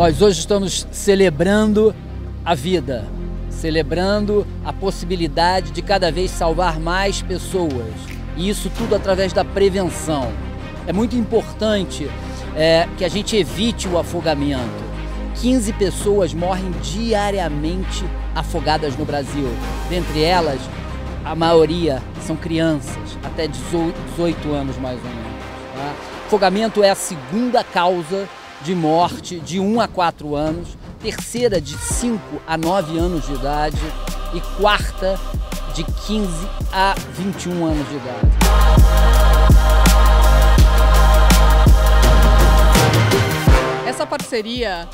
Nós hoje estamos celebrando a vida, celebrando a possibilidade de cada vez salvar mais pessoas. E isso tudo através da prevenção. É muito importante é, que a gente evite o afogamento. 15 pessoas morrem diariamente afogadas no Brasil. Dentre elas, a maioria são crianças, até 18 anos mais ou menos. Tá? Afogamento é a segunda causa de morte de 1 a 4 anos, terceira de 5 a 9 anos de idade e quarta de 15 a 21 anos de idade. Essa parceria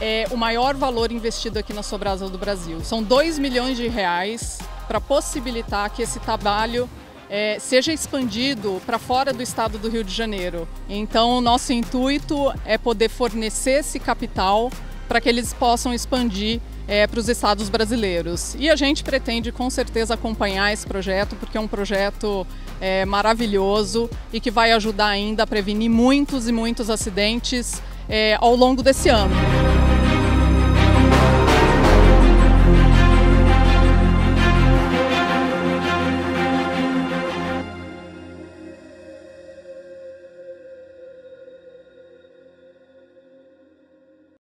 é o maior valor investido aqui na Sobrasa do Brasil. São 2 milhões de reais para possibilitar que esse trabalho é, seja expandido para fora do estado do Rio de Janeiro. Então, o nosso intuito é poder fornecer esse capital para que eles possam expandir é, para os estados brasileiros. E a gente pretende com certeza acompanhar esse projeto, porque é um projeto é, maravilhoso e que vai ajudar ainda a prevenir muitos e muitos acidentes é, ao longo desse ano.